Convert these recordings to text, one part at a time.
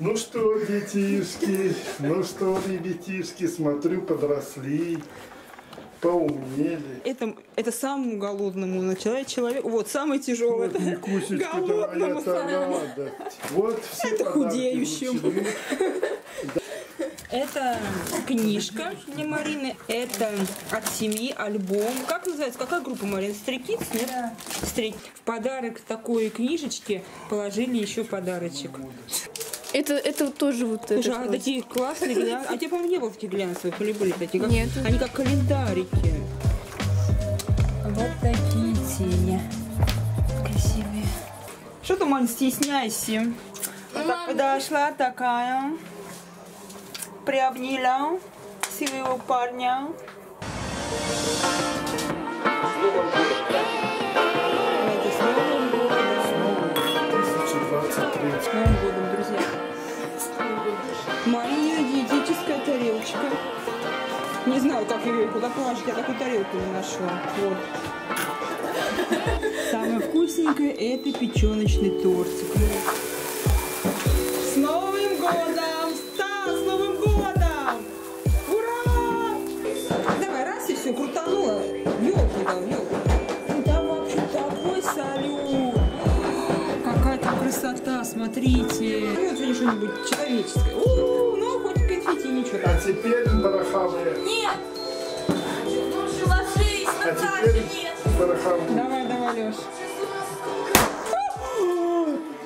Ну что, детишки, ну что, ребятишки, смотрю, подросли, поумнели. Это, это самому голодному начала человек. Вот, самый тяжелый. Вот да, голодному это надо. Вот все Это худеющему. Это книжка для Марины. Это от семьи альбом. Как называется? Какая группа, Марина? Стрекиц? Нет? Стрек. В подарок такой книжечки положили еще подарочек. Это, это вот тоже вот Слушай, это. а такие классные глянцевые. А тебе, по-моему, не было таких глянцевых или были такие? Как- Нет. Они как календарики. Вот такие тени. Красивые. Что ты, Мань, стесняйся? Вот так подошла такая. Приобняла своего парня. Тарелочка. Не знаю, как ее куда положить, я такую тарелку не нашла. Вот. Самое вкусненькое это печеночный тортик. С Новым годом! Стас, с Новым годом! Ура! Давай, раз и все, крутанула. Елки там, елки. Там вообще такой салют. Какая там красота, смотрите. Ну, вот что-нибудь человеческое. Ничего А теперь, барахавые, Нет! Ну же ложись, а теперь, нет! барахавые. Давай, давай, Леш.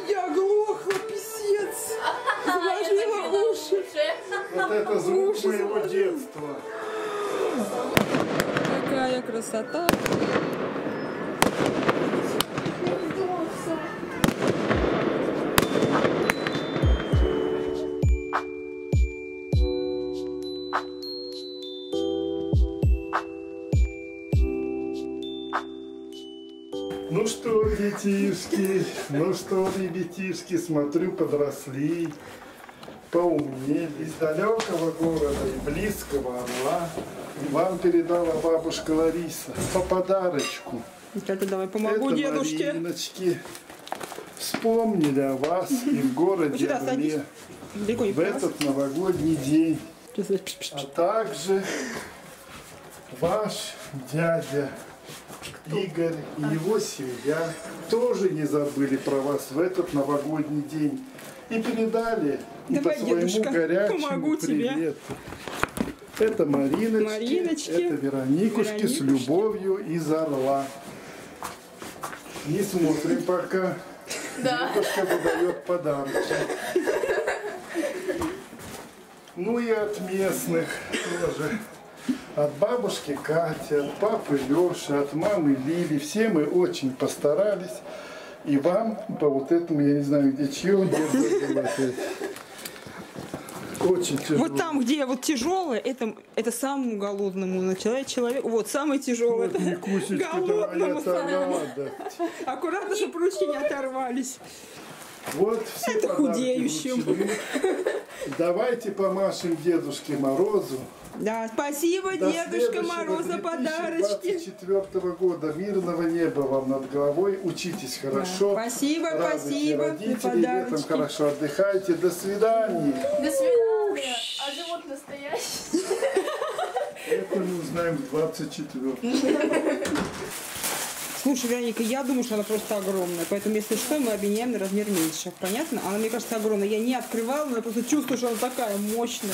Я глохла, писец. Заложила уши. Вот это звук моего детства. Какая красота. Что, детишки, ну что, ребятишки, смотрю, подросли, поумнели. Из далекого города и близкого Орла вам передала бабушка Лариса по подарочку. Это давай помогу Это дедушке. Мариночки. Вспомнили о вас и в городе. Орле в этот новогодний день. А также ваш дядя Игорь и его семья тоже не забыли про вас в этот новогодний день и передали и Давай, по своему дедушка, горячему помогу тебе. привет. Это Мариночки, Мариночки, это Вероникушки с Веронички. любовью из Орла. Не смотрим пока. Да. Дедушка выдает подарки. Ну и от местных тоже. От бабушки Кати, от папы Леши, от мамы Лили. Все мы очень постарались. И вам по вот этому, я не знаю, где чье, опять. Очень тяжело. Вот там, где вот тяжелое, это, это самому голодному начала человек. Вот самый тяжелый. Вот Никусечка, да, голодному самому. Аккуратно, чтобы ручки не оторвались. Вот все Это худеющим. Давайте помашем Дедушке Морозу. Да, спасибо, До Дедушка Мороз, за подарочки. 2024 года. Мирного неба вам над головой. Учитесь хорошо. Спасибо, Радуйте спасибо родителей. Летом хорошо отдыхайте. До свидания. До свидания. А живот настоящий. Это мы узнаем в 24 Слушай, Вероника, я думаю, что она просто огромная. Поэтому, если что, мы обменяем на размер меньше. Понятно? Она, мне кажется, огромная. Я не открывала, но я просто чувствую, что она такая мощная.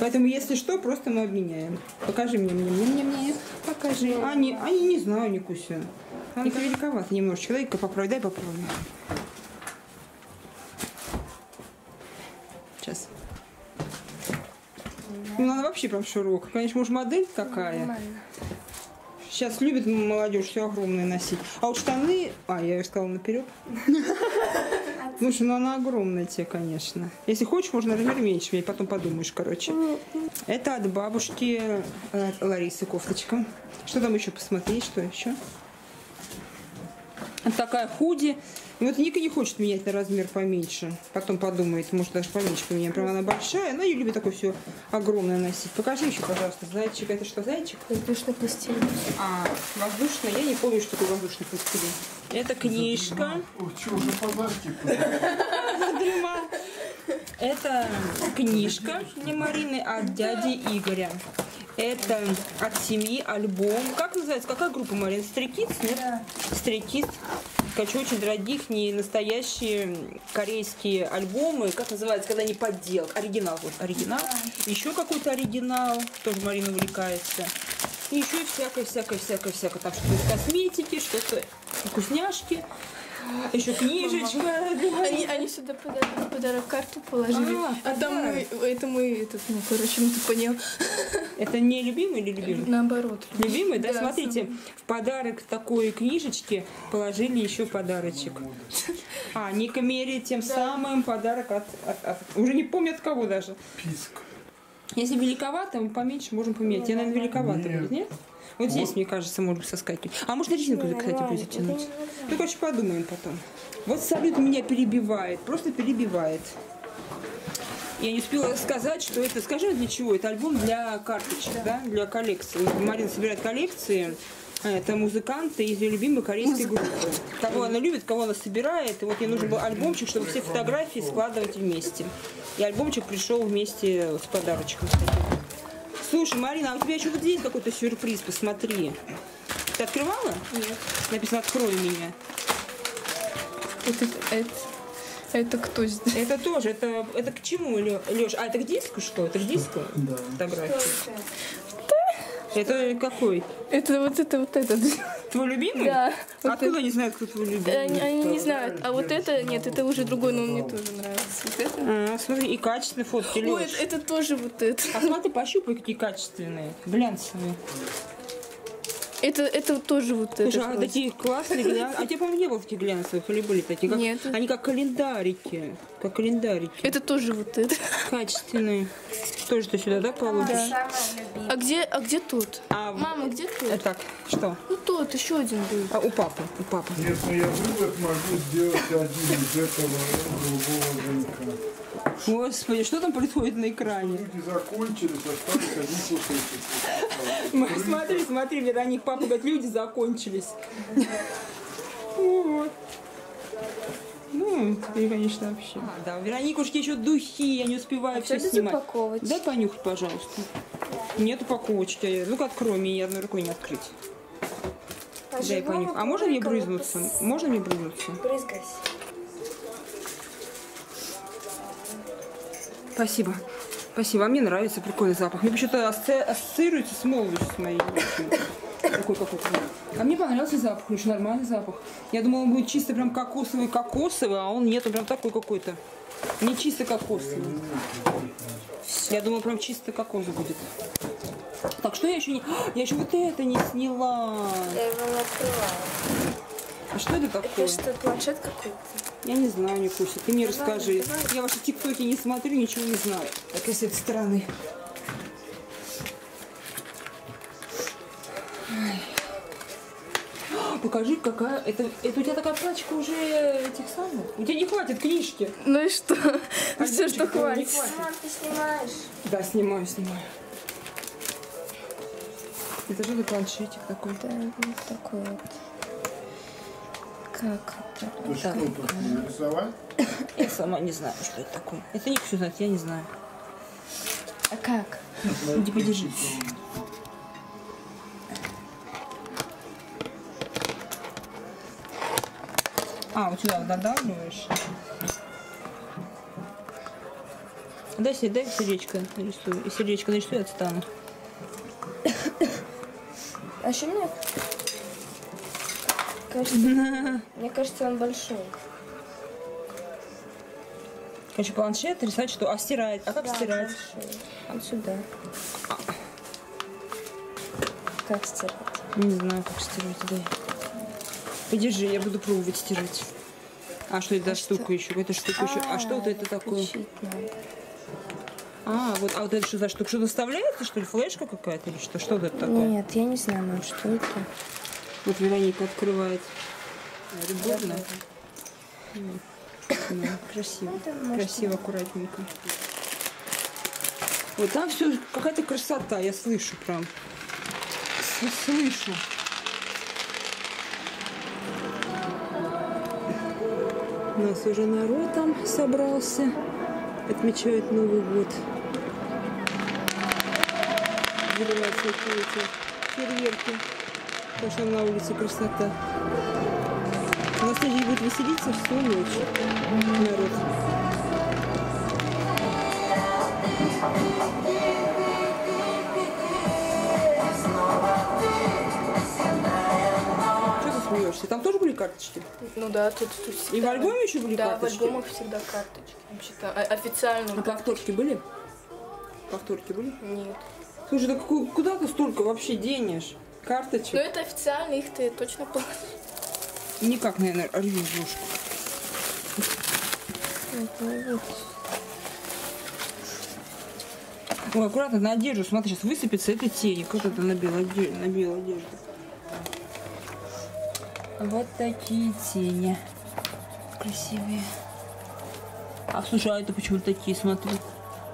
Поэтому, если что, просто мы обменяем. Покажи мне, мне, мне, мне, мне. Покажи. Они, они не знаю, Никуся. Они великоваты немножечко. Дай-ка попробуй, дай попробуй. Сейчас. Ну, она вообще прям широкая. Конечно, может, модель такая. Сейчас любит молодежь все огромное носить. А вот штаны... А, я ее сказала наперед. Слушай, ну она огромная тебе, конечно. Если хочешь, можно размер меньше, и потом подумаешь, короче. Это от бабушки э, Ларисы кофточка. Что там еще посмотреть, что еще? Такая худи. И вот Ника не хочет менять на размер поменьше. Потом подумает, может даже поменьше поменяем. Прям она большая. Она ее любит такое все огромное носить. Покажи еще, пожалуйста, зайчик. Это что, зайчик? Воздушный пластилин. А, воздушная. Я не помню, что такое воздушный пластилин. Это книжка. О, что уже подарки? Это книжка для Марины от дяди Игоря. Это от семьи альбом. Как называется? Какая группа, Марина? Стрекиц? Нет? Стрекиц. Хочу очень дорогих, не настоящие корейские альбомы. Как называется, когда не подделка? Оригинал. Вот, оригинал. Еще какой-то оригинал. Тоже Марина увлекается. И еще всякое, всякое, всякое, всякое. Там что-то из косметики, что-то вкусняшки. Еще книжечка. да. Они, они сюда подарок, подарок карту положили. А, А, там мы, это мы, этот, ну, короче, ну ты понял. Это не любимый или любимый? Наоборот. Любимый, да? Да, Смотрите, в подарок такой книжечки положили еще подарочек. А, Ника меряет тем самым подарок от, от- от- Уже не помню от кого даже. Писк. Если великовато, мы поменьше можем померить. Тебе, наверное, великовато Нет. будет, нет? Вот здесь, мне кажется, может соскакивать. А может, резинку, кстати, будет тянуть. Ну, короче, подумаем потом. Вот салют меня перебивает, просто перебивает. Я не успела сказать, что это, скажи, для чего? Это альбом для карточек, да, для коллекции. Марина собирает коллекции. А, Это музыканты из ее любимой корейской группы. Кого она любит, кого она собирает. И вот ей нужен был альбомчик, чтобы все фотографии складывать вместе. И альбомчик пришел вместе с подарочком. с таким. Слушай, Марина, а у тебя еще вот здесь какой-то сюрприз, посмотри. Ты открывала? Нет. Написано «Открой меня». Это, это, это кто здесь? Это тоже, это, это к чему, Леш? А, это к диску что? Это к диску? Да. Фотография. Это какой? Это вот это вот этот. Твой любимый? Да. Вот Откуда они знают, кто твой любимый? Они, они не знают. А вот это, нет, это уже другой, но мне тоже нравится. Вот это. А, смотри, и качественные фотки, Ой, это, это тоже вот это. А смотри, пощупай, какие качественные, глянцевые. Это, это тоже вот Слушай, это. а такие классные глянцевые. А тебе, по-моему, не было таких глянцевых или были такие? Как- Нет. Они как календарики. Как календарики. Это тоже вот это. Качественные. Тоже ты сюда, да, положишь? А где, а где тот? А, Мама, где э, тот? так, что? Ну тот, еще один был. А, у папы, у папы. Ну я вывод могу сделать один из этого голубого женька. Господи, что там происходит на экране? Люди закончились, остались кусочек. Мы- Смотри, смотри, Вероник, папа говорит, люди закончились. Вот. Ну, ты, конечно, вообще. Да, у Вероникушки еще духи, я не успеваю все это снимать. запаковывать? Дай понюхать, пожалуйста. Нет упаковочки. Ну-ка, открой, мне одной рукой не открыть. Дай понюхать. А можно мне брызнуться? Можно мне брызнуться? Брызгайся. Спасибо. Спасибо. А мне нравится прикольный запах. Мне почему-то ассоциируется с молодостью с моей. Такой какой-то. А мне понравился запах, очень нормальный запах. Я думала, он будет чисто прям кокосовый, кокосовый, а он нет, он прям такой какой-то. Не чисто кокосовый. Я думала, прям чисто кокос будет. Так, что я еще не... Я еще вот это не сняла. Я его не открывала. А что это такое? Это что, планшет какой-то? Я не знаю, Никуся, ты мне Давай, расскажи. давай. Я ваши тиктоки не смотрю, ничего не знаю. Так, с этой стороны. А, Покажи, какая... Это, это у тебя такая пачка уже этих самых? У тебя не хватит книжки. Ну и что? Все, что Альбомчика твоего не хватит. хватит. Мам, ты снимаешь? Да, снимаю, снимаю. Это же планшетик такой. Да, вот такой вот. То что тут нарисовать? Я сама не знаю, что это такое. Это не все знать, я не знаю. А как? Иди подержи. А, вот сюда вот додавливаешь. Дай, себе- дай сердечко нарисую. И сердечко нарисую, я отстану. А еще мне кажется, мне кажется, он большой. Короче, планшет рисовать что? А стирать? А как Да, стирать? большой. Вот сюда. Как стирать? Не знаю, как стирать. Дай. Подержи, я буду пробовать стирать. А что это за штука еще? Эта штука еще. А что вот это такое? Включить надо. А, вот, а вот это что за штука? Что-то вставляется, что ли? Флешка какая-то или что? Что вот это такое? Нет, я не знаю, мам, что это. Вот Вероника открывает. Любовно. Ну, красиво. Красиво, аккуратненько. Вот там все какая-то красота, я слышу прям. Слышу. У нас уже народ там собрался. отмечают Новый год. Заливают всякие эти фейерверки. Что на улице красота. У нас здесь будет веселиться всю ночь. Народ. Что ты смеешься? Там тоже были карточки? Ну да, тут, тут И в альбоме еще были Да, в карточки? альбомах всегда карточки. Вообще-то официально. А повторки были? Повторки были? Нет. Слушай, да какую- куда ты столько вообще денешь? Но Карточек? это официально, их ты точно платишь. Никак, наверное, ревизушку. Ой, аккуратно на одежду. Смотри, сейчас высыпется эта тень. Как это на белой, оде- на белой одежде? Вот такие тени. Красивые. А слушай, а это почему такие, смотри?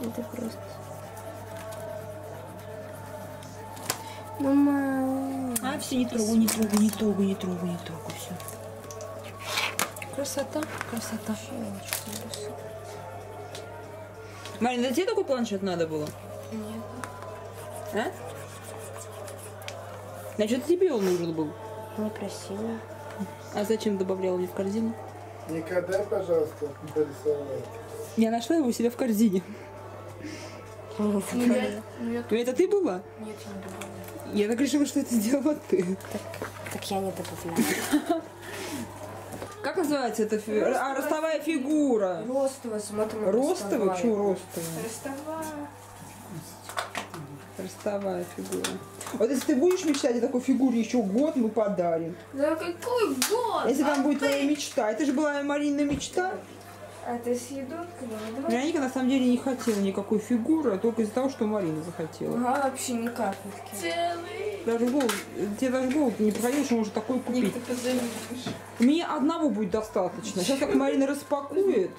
Это просто. Мама. Все, не трогай, не трогай, не трогай, не трогай, не трогай, все. Красота, красота. Марина, да тебе такой планшет надо было? Нет. А? Значит, тебе он нужен был. Не просила. А зачем добавлял мне в корзину? Никогда, пожалуйста, порисовать. Я нашла его у себя в корзине. Ну я, ну я Ну, это ты была? нет, я не добавляю. Я так решила, что это сделала ты. Так я не добавляю. Как называется эта фи- А, ростовая фигура. Ростовая, смотрим. Ростовая? Чего ростовая? Ростова. Ростовая фигура. Вот если ты будешь мечтать о такой фигуре еще год, мы подарим. Да какой год? Если там будет твоя мечта. Это же была Марина мечта. А ты съедобка? Давай. Вероника на самом деле не хотела никакой фигуры, а только из-за того, что Марина захотела. Ага, вообще ни капельки. Целый. Даже голову, тебе даже голову не приходило, что можно такое купить. Мне одного будет достаточно. Сейчас как Марина распакует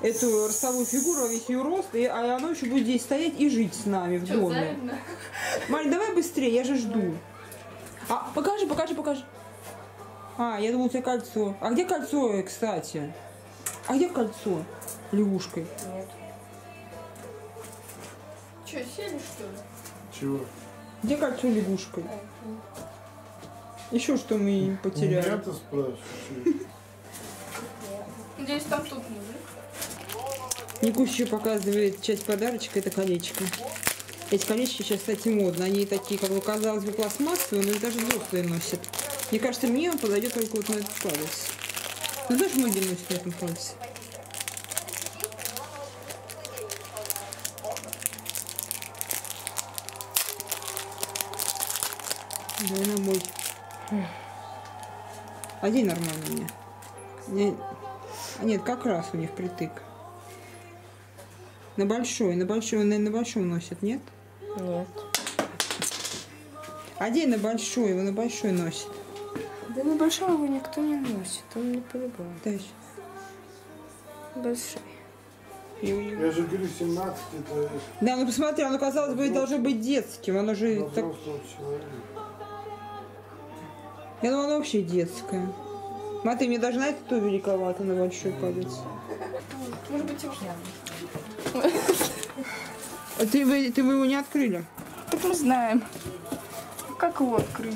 эту ростовую фигуру, во весь ее рост, и, а оно еще будет здесь стоять и жить с нами в Что, доме. завидно? Марин, давай быстрее, я же жду. А, покажи, покажи, покажи. А, я думал, у тебя кольцо. А где кольцо, кстати? А где кольцо? Лягушкой. Нет. Че, сели что ли? Чего? Где кольцо лягушкой? Еще что мы потеряли? Меня ты спрашиваешь? Надеюсь, там тут мужик. Никусь еще показывает часть подарочка, это колечко. Эти колечки сейчас, кстати, модно. Они такие, как бы, казалось бы, пластмассовые, но их даже взрослые носят. Мне кажется, мне он подойдет только вот на этот палец. Ну, знаешь, многие носят на этом пальце. Давай на мой. Один нормально мне. Не- а нет, как раз у них притык. На большой, на большой, он, наверное, на большом носит, нет? Нет. Одень на большой, его на большой носит. Да на большом его никто не носит, он не по-любому. Дай. Большой. Я же говорю, 17 это Да, ну посмотри, оно, казалось бы, должно быть детским. Оно же для так... человека. Я думала, оно вообще детское. Смотри, мне даже на это то великовато, на большой палец. Может быть, его... А ты, вы, ты вы его не открыли? Так мы знаем. Как его открыть?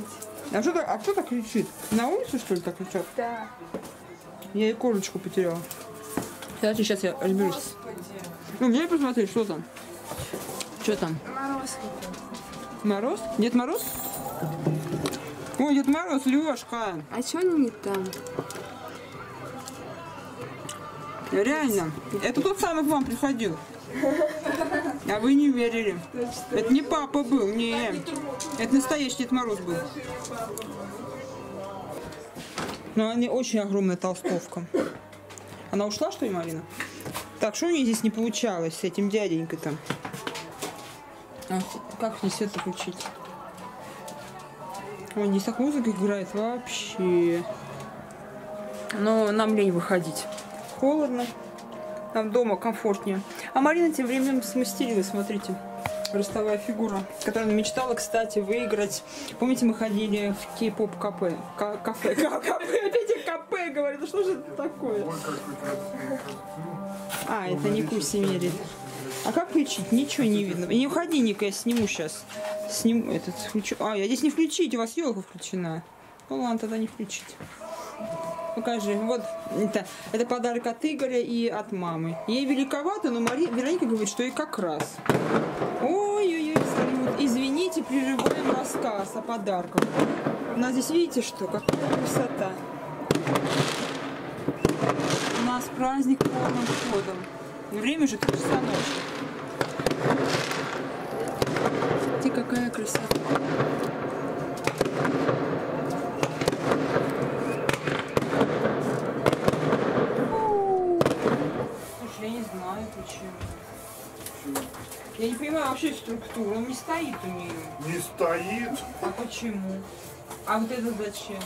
А что, так- а кто так кричит? На улице, что ли, так кричат? Да. Я и корочку потеряла. Кстати, сейчас я разберусь. Ну, мне посмотри, что там. Что там? Мороз. Мороз? Дед Мороз? Ой, Дед Мороз, Лешка. А что они не там? Реально. Это тот самый к вам приходил. А вы не верили. Это не папа был, не. Это настоящий Дед Мороз был. Но они очень огромная толстовка. Она ушла, что ли, Марина? Так, что у нее здесь не получалось с этим дяденькой там? А, как мне свет включить? Ой, здесь так музыка играет вообще. Но нам лень выходить. Холодно. Нам дома комфортнее. А Марина тем временем смастерила, смотрите. Ростовая фигура, которую мечтала, кстати, выиграть. Помните, мы ходили в кей-поп кафе? Ка- Кафе, ка- кафе, опять КП, говорит, ну что же это такое? А, это не Куси мерит. А как включить? Ничего не видно. Не уходи, Ника, я сниму сейчас. Сниму этот, включу. А, я здесь не включить, у вас елка включена. Ну ладно, тогда не включить. Покажи. Вот это, это подарок от Игоря и от мамы. Ей великовато, но Мари, Вероника говорит, что ей как раз. Рассказ о подарках. У нас здесь, видите, что? Какая красота. У нас праздник полным ходом. Время же 3 часа ночи. Ты какая красота. Слушай, я не знаю почему. Я не понимаю вообще структуру. Он не стоит у нее. Не стоит. А почему? А вот это зачем?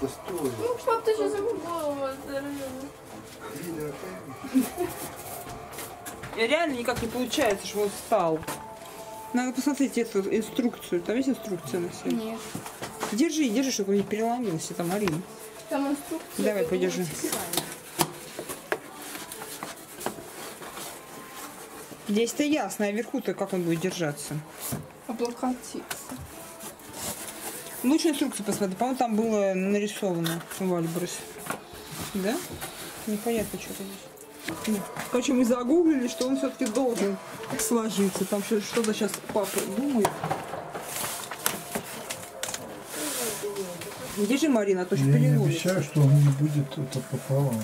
Да стой. Ну, чтоб ты сейчас голову оторвала. Я реально никак не получается, что он встал. Надо посмотреть эту инструкцию. Там есть инструкция на все? Нет. Держи, держи, чтобы он не переломился. Это Марина. Там инструкция. Давай, подержи. Здесь-то ясно, а вверху-то как он будет держаться? Облокотиться. Лучше инструкцию посмотри. По-моему, там было нарисовано Вальбрус. Да? Непонятно, что это здесь. Короче, мы загуглили, что он все-таки должен сложиться. Там что- что-то сейчас папа думает. Держи, Марина, а то что Я не обещаю, что он не будет это пополам.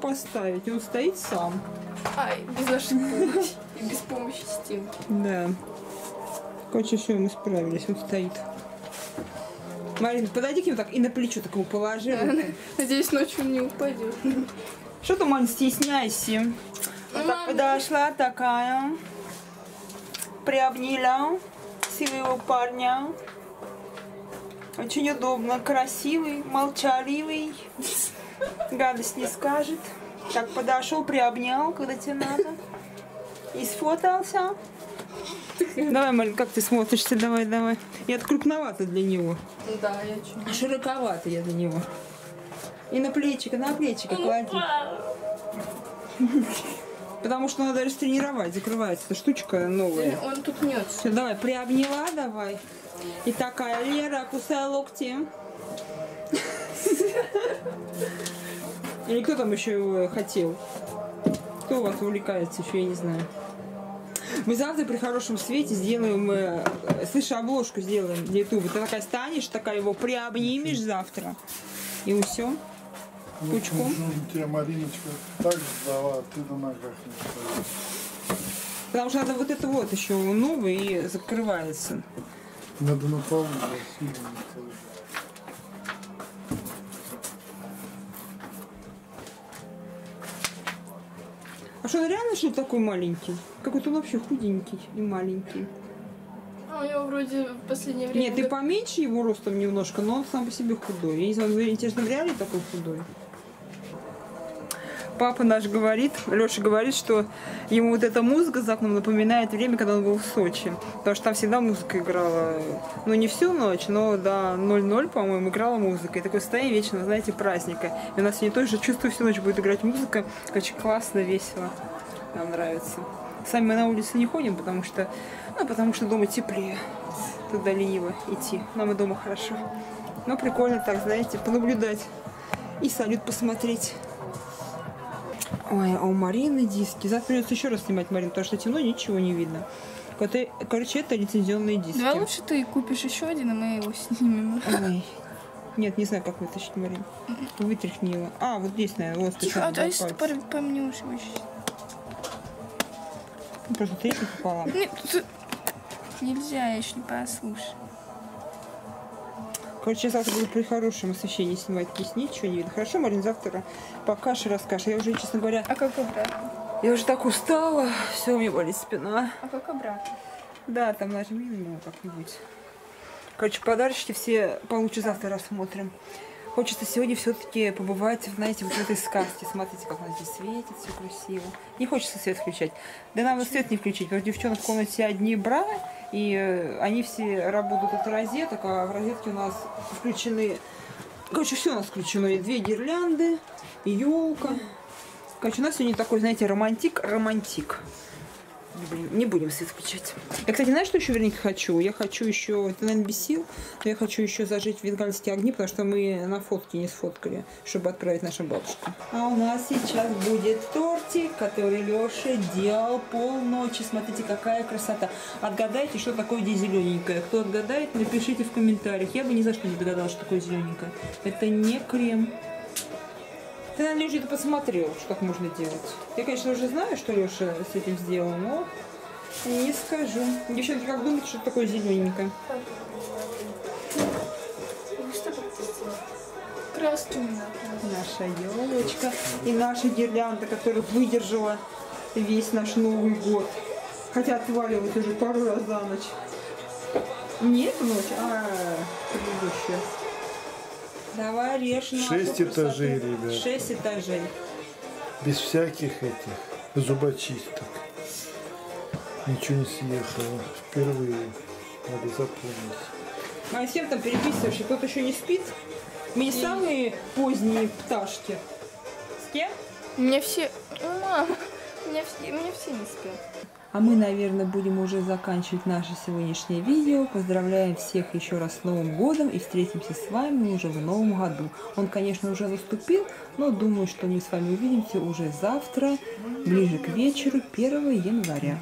Поставить. Он стоит сам. Ай, без нашей помощи. И без помощи стенки. Да. Короче, все, мы справились, он стоит. Марина, подойди к нему так и на плечо такому положи. Надеюсь, ночью не упадет. Что ты, Мань, стесняйся? Вот так Мам. подошла такая. Приобняла своего парня. Очень удобно, красивый, молчаливый. Гадость не скажет. Так подошел, приобнял, когда тебе надо. И сфотался. Давай, Марин, как ты смотришься? Давай, давай. Я крупновато для него. Да, я чуть. Широковато я для него. И на плечико, на плечико клади. Потому что надо растренировать, закрывается эта штучка новая. Он тут мнется. Все, давай, приобняла, давай. И такая, Лера, кусай локти. Или кто там еще его хотел? Кто у вас увлекается еще, я не знаю. Мы завтра при хорошем свете сделаем, э, слышь, обложку сделаем для ютуба. Ты такая станешь, такая его приобнимешь завтра. И все. Пучком. Ну, тебя Мариночка так ждала, а ты на ногах не стоишь. Потому что надо вот это вот еще новый и закрывается. Надо на полу что, он реально что такой маленький? Какой-то он вообще худенький и маленький. А у него вроде в последнее время... Нет, ты поменьше его ростом немножко, но он сам по себе худой. Я не знаю, он, интересно, в реале такой худой? Папа наш говорит, Леша говорит, что ему вот эта музыка за окном напоминает время, когда он был в Сочи. Потому что там всегда музыка играла, ну не всю ночь, но до 0-0, по-моему, играла музыка. И такое состояние вечно, знаете, праздника. И у нас сегодня тоже чувствую, всю ночь будет играть музыка. Очень классно, весело. Нам нравится. Сами мы на улице не ходим, потому что, ну, потому что дома теплее. Туда лениво идти. Нам и дома хорошо. Но прикольно так, знаете, понаблюдать. И салют посмотреть. Ой, а у Марины диски. Завтра придется еще раз снимать Марину, потому что темно, ничего не видно. Короче, это лицензионные диски. Давай лучше ты купишь еще один, и мы его снимем. Ой. Нет, не знаю, как вытащить Марину. Вытряхни его. А, вот здесь, наверное, вот Тихо, а, а если ты помнешь его сейчас? Просто трещину пополам. Нет, ты- Нельзя, я еще не послушаю. Короче, я завтра буду при хорошем освещении снимать. Здесь ничего не видно. Хорошо, Марин, завтра покажешь и расскажешь. Я уже, честно говоря, А какой брат? Я уже так устала, все, у меня болит спина. А как обратно? Да, там нажми на него как-нибудь. Короче, подарочки все получше завтра рассмотрим. Хочется сегодня все-таки побывать, знаете, вот в этой сказке. Смотрите, как она здесь светит, все красиво. Не хочется свет включать. Да нам свет не включить, что девчонок в комнате одни бра, и э, они все работают от розеток, а в розетке у нас включены... Короче, все у нас включено. И две гирлянды, и елка. Короче, у нас сегодня такой, знаете, романтик-романтик. Не будем, не будем свет включать. Я, кстати, знаешь, что еще вернее хочу? Я хочу еще, это, наверное, бесил, но я хочу еще зажечь венгальские огни, потому что мы на фотке не сфоткали, чтобы отправить нашим бабушкам. А у нас сейчас будет тортик, который Леша делал полночи. Смотрите, какая красота. Отгадайте, что такое здесь зелененькое. Кто отгадает, напишите в комментариях. Я бы ни за что не догадалась, что такое зелененькое. Это не крем. Ты, наверное, Леша, это посмотрел, что так можно делать. Я, конечно, уже знаю, что Леша с этим сделал, но не скажу. Девчонки, как думаете, что такое зелененькое? Подпустили? Красную Наша елочка и наша гирлянда, которая выдержала весь наш Новый год. Хотя отваливать уже пару раз за ночь. Нет ночь, а предыдущая. Давай режь нашу Шесть этажей, ребята. Шесть этажей. Без всяких этих зубочисток. Ничего не съехало. Впервые. Надо запомнить. А с кем там переписываешь? И Кто-то еще не спит? Мы не самые поздние пташки. С кем? Меня все... О, мам, у меня все, у меня все не спят. А мы, наверное, будем уже заканчивать наше сегодняшнее видео. Поздравляем всех еще раз с Новым годом и встретимся с вами уже в Новом году. Он, конечно, уже наступил, но думаю, что мы с вами увидимся уже завтра, ближе к вечеру, 1 января.